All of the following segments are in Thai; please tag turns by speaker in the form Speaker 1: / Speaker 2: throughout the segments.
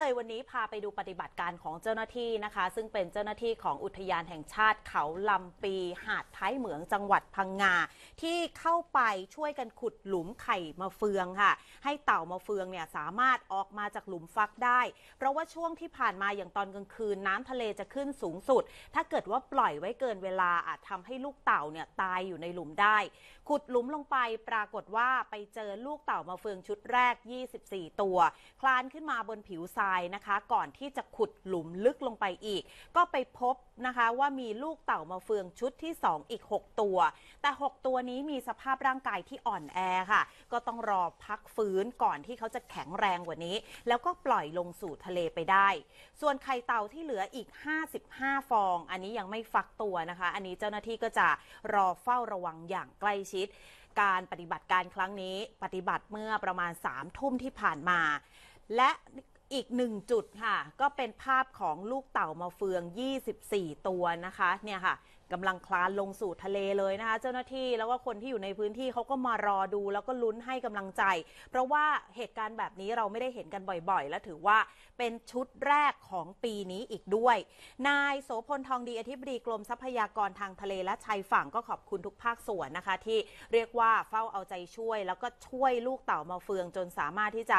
Speaker 1: เลยวันนี้พาไปดูปฏิบัติการของเจ้าหน้าที่นะคะ ซึ่งเป็นเจ้าหน้าที่ของอุทยานแห่งชาติเขาลำปีหาดท้ายเหมืองจังหวัดพังงา ที่เข้าไปช่วยกันขุดหลุมไข่มาเฟืองค่ะ ให้เต่ามาเฟืองเนี่ยสามารถออกมาจากหลุมฟักได้ เพราะว่าช่วงที่ผ่านมาอย่างตอนกลางคืนน้ำทะเลจะขึ้นสูงสุด ถ้าเกิดว่าปล่อยไว้เกินเวลาอาจทำให้ลูกเต่าเนี่ยตายอยู่ในหลุมได้ ขุดหลุมลงไปปรากฏว่าไปเจอลูกเต่ามาเฟืองชุดแรก 24 ตัว คลานขึ้นมาบนผิวทรายนะคะ ก่อนที่จะขุดหลุมลึกลงไปอีก ก็ไปพบนะคะว่ามีลูกเต่ามาเฟืองชุดที่ 2 อีก 6 ตัว แต่ 6 ตัวนี้มีสภาพร่างกายที่อ่อนแอค่ะ ก็ต้องรอพักฟื้นก่อนที่เขาจะแข็งแรงกว่านี้ แล้วก็ปล่อยลงสู่ทะเลไปได้ ส่วนไข่เต่าที่เหลืออีก 55 ฟอง อันนี้ยังไม่ฟักตัวนะคะ อันนี้เจ้าหน้าที่ก็จะรอเฝ้าระวังอย่างใกล้ชิดการปฏิบัติการครั้งนี้ปฏิบัติเมื่อประมาณ3ทุ่มที่ผ่านมา และ อีกหนึ่งจุดค่ะ ก็เป็นภาพของลูกเต่ามาเฟือง 24 ตัวนะคะ เนี่ยค่ะ กำลังคลานลงสู่ทะเลเลยนะคะ เจ้าหน้าที่แล้วก็คนที่อยู่ในพื้นที่เขาก็มารอดูแล้วก็ลุ้นให้กำลังใจ เพราะว่าเหตุการณ์แบบนี้เราไม่ได้เห็นกันบ่อยๆ และถือว่าเป็นชุดแรกของปีนี้อีกด้วย นายโสพลทองดีอธิบดีกรมทรัพยากรทางทะเลและชายฝั่งก็ขอบคุณทุกภาคส่วนนะคะ ที่เรียกว่าเฝ้าเอาใจช่วย แล้วก็ช่วยลูกเต่ามาเฟืองจนสามารถที่จะ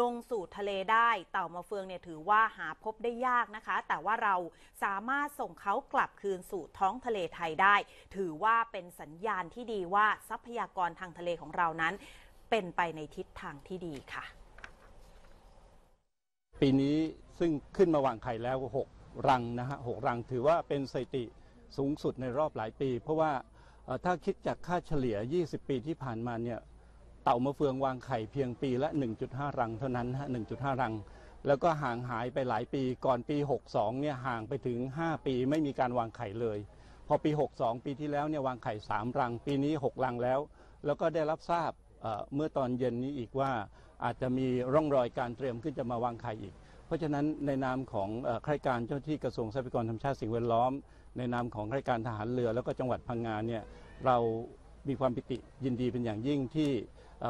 Speaker 1: ลงสู่ทะเลได้ เต่ามาเฟืองเนี่ยถือว่าหาพบได้ยากนะคะ แต่ว่าเราสามารถส่งเขากลับคืนสู่ท้องทะเละเลไทยได้ ถือว่าเป็นสัญญาณที่ดีว่าทรัพยากรทางทะเลของเรานั้น เป็นไปในทิศทางที่ดีค่ะ
Speaker 2: ปีนี้ซึ่งขึ้นมาวางไข่แล้ว 6 รังนะฮะหกรังถือว่าเป็นสถิติสูงสุดในรอบหลายปี เพราะว่าถ้าคิดจากค่าเฉลี่ย 20 ปีที่ผ่านมาเนี่ยเต่ามะเฟืองวางไข่เพียงปีละ 1.5 รังเท่านั้นฮะ1.5 รัง แล้วก็ห่างหายไปหลายปี ก่อนปี 62 เนี่ยห่างไปถึง 5 ปีไม่มีการวางไข่เลย อปี 62 ปีที่แล้วเนี่ยวางไข่ 3 รัง ปีนี้ 6 รังแล้ว แล้วก็ได้รับทราบเมื่อตอนเย็นนี้อีกว่าอาจจะมีร่องรอยการเตรียมขึ้นจะมาวางไข่อีก เพราะฉะนั้นในนามของเอ่อข้าราชการเจ้าที่กระทรวงทรัพยากรธรรมชาติสิ่งแวดล้อม ในนามของข้าราชการทหารเรือ แล้วก็จังหวัดพังงาเนี่ยเรามีความปิติยินดีเป็นอย่างยิ่งที่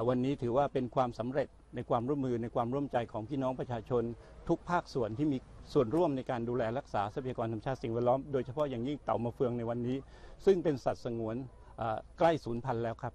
Speaker 2: วันนี้ถือว่าเป็นความสำเร็จ ในความร่วมมือในความร่วมใจของพี่น้องประชาชน ทุกภาคส่วนที่มีส่วนร่วมในการดูแลรักษาทรัพยากรธรรมชาติสิ่งแวดล้อมโดยเฉพาะอย่างยิ่งเต่ามะเฟืองในวันนี้ ซึ่งเป็นสัตว์สงวนใกล้สูญพันธุ์แล้วครับ